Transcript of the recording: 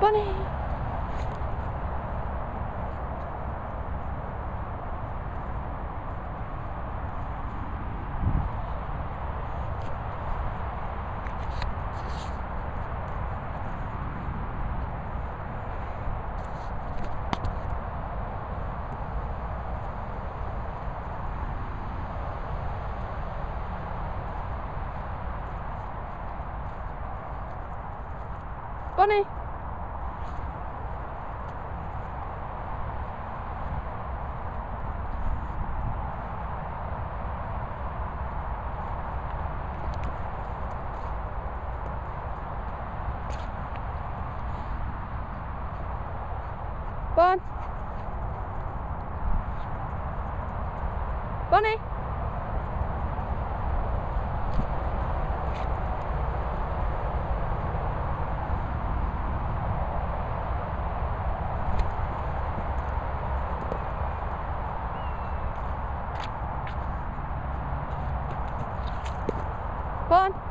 Bunny. Bunny. Bun. Bunny. Bun.